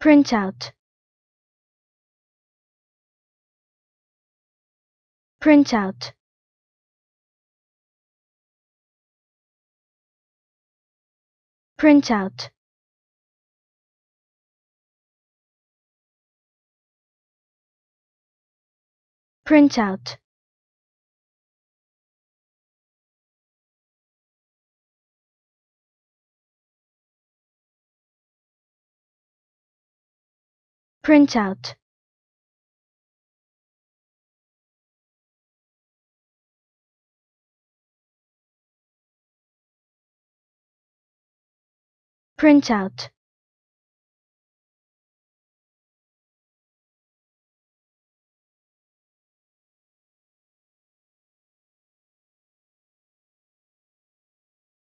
printout printout printout printout printout printout